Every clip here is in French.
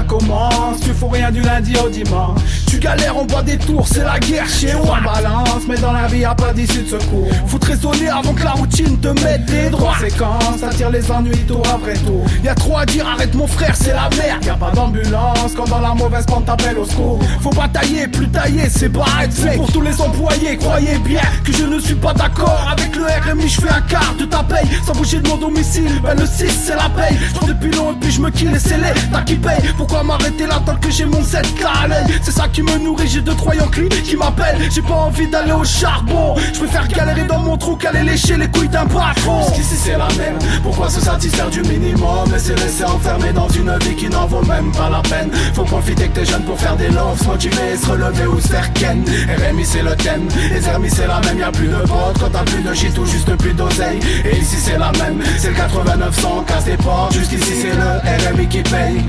commence. Tu fous rien du lundi au dimanche. Tu galères, on boit des tours, c'est la guerre chez moi. Balance, mais dans la vie, y a pas d'issue de secours. Faut te raisonner avant que la routine te mette des droits. Conséquences, ça tire les ennuis tour après tour. Y a trop à dire, arrête mon frère, c'est la merde. Y a pas d'ambulance quand dans la mauvaise pente t'appelles au secours. Faut pas tailler, plus tailler, c'est pas être Pour tous les employés, croyez bien que je ne suis pas d'accord avec le RMI. Je fais un quart de ta paye sans bouger de mon domicile. Ben le 6 c'est la paye. Je depuis long et puis je me kill et c'est les t'as qui paye. Pourquoi m'arrêter là tant que j'ai mon 7 à C'est ça qui me nourrit, j'ai deux trois Yankees qui m'appellent. J'ai pas envie d'aller au charbon. Je préfère galérer dans mon trou qu'aller lécher les couilles d'un patron. Jusqu'ici c'est la merde. Pourquoi se satisfaire du minimum? Et se laisser enfermer dans une vie qui n'en vaut même pas la peine. Faut profiter que t'es jeune pour faire des loves, se se relever ou se faire ken. RMI c'est le thème, les hermies c'est la même, y a plus de potes quand t'as plus de shit ou juste plus d'oseille. Et ici c'est la même, c'est le 8900, casse des portes. Jusqu'ici c'est le RMI qui paye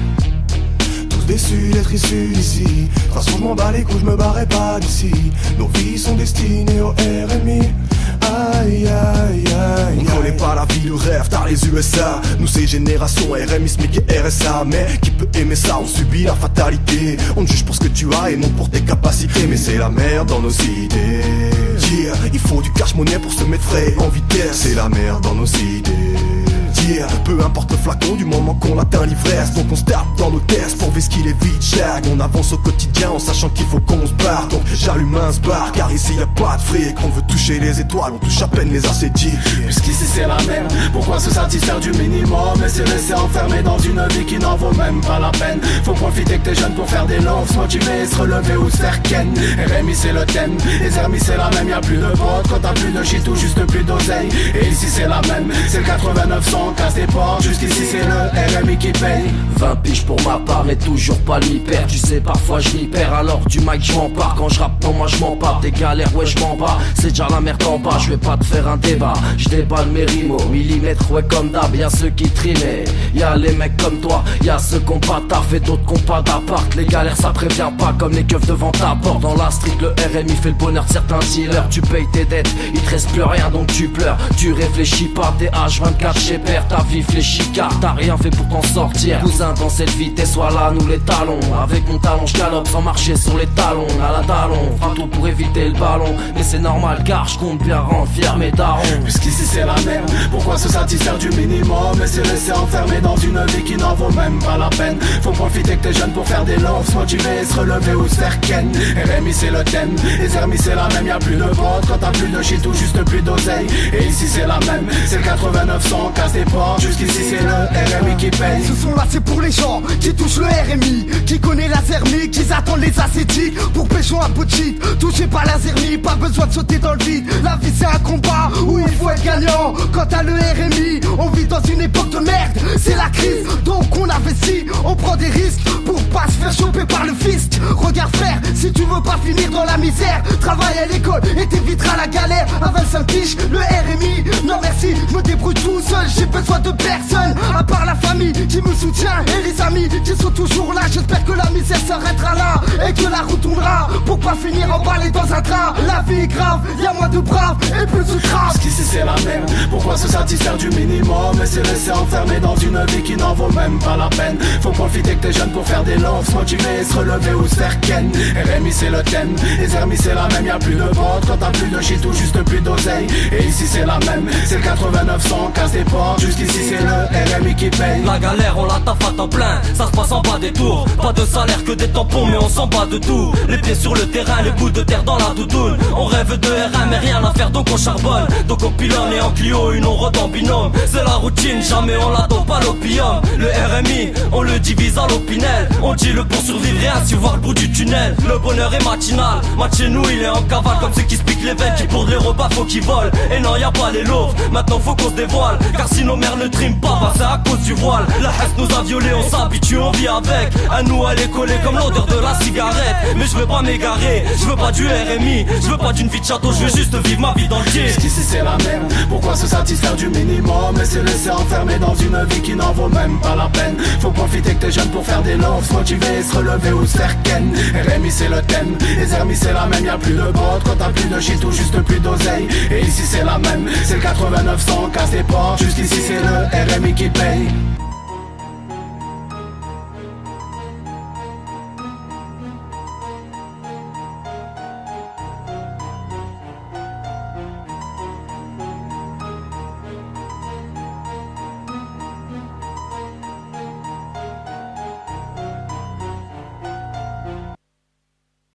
déçu d'être issu d'ici. De toute façon, je m'en bats les couilles, je me barrais pas d'ici. Nos vies sont destinées au RMI. Aïe aïe aïe. On connaît pas la vie, du rêve, t'as les USA. Nous, c'est génération RMI, SMIC et RSA. Mais qui peut aimer ça? On subit la fatalité. On te juge pour ce que tu as et non pour tes capacités. Mais c'est la merde dans nos idées. Yeah, il faut du cash monnaie pour se mettre frais en vitesse. C'est la merde dans nos idées. Peu importe le flacon du moment qu'on atteint l'ivresse Donc on se tape dans nos tests pour qu'il est vite chaque On avance au quotidien en sachant qu'il faut qu'on se barre. Donc j'allume un bar car ici y a pas de fric. On veut toucher les étoiles, on touche à peine les ascétiques Puisqu'ici c'est la merde, pourquoi se satisfaire du minimum Et se laisser enfermer dans une vie qui n'en vaut même pas la peine? Faut profiter que t'es jeune pour faire des longs, se motiver, se relever ou se faire ken. RMI c'est le thème, les hermies c'est la même, y a plus de potes Quand t'as plus de shit ou juste plus d'oseille. Et ici c'est la même, c'est le 8900 casse des portes, jusqu'ici c'est le RMI qui paye. 20 piges pour ma part mais toujours pas l'y perdre Tu sais parfois je m'y perds. Alors du mic je m'en pars. Quand je rappe non moi je m'en pars. Des galères ouais je m'en bats. C'est déjà la merde en bas. Je vais pas te faire un débat. Je déballe mes rimes au millimètre. Ouais comme d'hab Y'a ceux qui trimaient Y'a les mecs comme toi. Y'a ceux qu'on pas taf et d'autres qu'on pas d'appart. Les galères ça prévient pas comme les keufs devant ta porte. Dans la street le RMI fait le bonheur de certains dealers. Tu payes tes dettes. Il te reste plus rien donc tu pleures. Tu réfléchis pas. T'es H24 chez père. Ta vie car t'as rien fait pour t'en sortir. Cousin dans cette vitesse soit là nous les talons. Avec mon talon je galope sans marcher sur les talons. À la talon, fera tout pour éviter le ballon. Mais c'est normal car je compte bien rendre fier mes darons. Puisqu'ici c'est la merde, pourquoi se satisfaire du minimum Et se laisser enfermer dans une vie qui n'en vaut même pas la peine? Faut profiter que t'es jeune pour faire des loves, motiver, se relever ou se faire ken. RMI c'est le thème, les hermies c'est la même, y a plus de potes Quand t'as plus de shit ou juste plus d'oseille. Et ici c'est la même, c'est le 8900, casse des portes. Jusqu'ici c'est le RMI qui paye. Ce sont là c'est pour les gens qui touchent le RMI Qui zermie, qui attendent les ascétiques Pour pêcher un peu de shit Touché par la zermie, pas besoin de sauter dans le vide. La vie c'est un combat où il faut être gagnant. Quant à le RMI, on vit dans une époque de merde. C'est la crise, donc on investit. On prend des risques pour pas se faire choper par le fist Regarde frère, si tu veux pas finir dans la misère Travaille à l'école et t'éviteras la galère. À 25 piges, le RMI Merci, je me débrouille tout seul J'ai besoin de personne, à part la famille qui me soutient Et les amis qui sont toujours là. J'espère que la misère s'arrêtera là Et que la finir emballé dans un drap La vie est grave, y'a moins de braves et plus de Parce qu'ici c'est la merde Pourquoi se satisfaire du minimum Et se laisser enfermer dans une vie qui n'en vaut même pas la peine? Faut profiter que t'es jeune pour faire des loves motiver, se relever ou se faire ken. RMI c'est le thème. Les hermies c'est la même, y'a plus de potes Quand t'as plus de shit ou juste plus d'oseille. Et ici c'est la même, c'est le 8900 casse des portes. Jusqu'ici c'est le RMI qui paye. La galère on la taffe à temps plein. Ça se passe en bas des tours. Pas de salaire que des tampons mais on s'en bat de tout. Les pieds sur le terrain, les bouts de terre dans la doudoune. On rêve de RM mais rien à faire donc on charbonne. Donc on pilonne et en Clio une on en binôme. C'est la routine, jamais on la pas l'opium. Le RMI, on le divise à l'opinel. On dit le pour survivre et ainsi voir le bout du tunnel. Le bonheur est matinal, match chez nous il est en cavale Comme ceux qui se les veines, qui pour les repas faut qu'ils volent. Et non y a pas les loaves, maintenant faut qu'on se dévoile. Car si nos mères ne triment c'est à cause du voile. La haine nous a violés, on s'habitue, on vit avec. À nous elle est collée comme l'odeur de la cigarette. Mais je veux pas m'égarer, je veux pas du RMI Je veux pas d'une vie de château, je veux juste vivre ma vie dans le Jusqu'ici c'est la merde, pourquoi se satisfaire du minimum Et se laisser enfermer dans une vie qui n'en vaut même pas la peine? Faut profiter que t'es jeune pour faire des loves, se motiver, se relever ou se faire ken. RMI c'est le thème, les hermies c'est la même, y a plus de potes Quand t'as plus de shit ou juste plus d'oseille. Et ici c'est la même, c'est le 8900, casse des portes. Jusqu'ici c'est le RMI qui paye